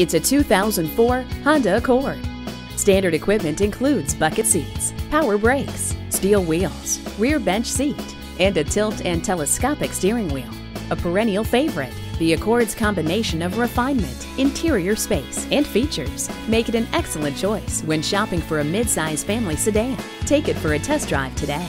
It's a 2004 Honda Accord. Standard equipment includes bucket seats, power brakes, steel wheels, rear bench seat, and a tilt and telescopic steering wheel. A perennial favorite, the Accord's combination of refinement, interior space, and features make it an excellent choice when shopping for a midsize family sedan. Take it for a test drive today.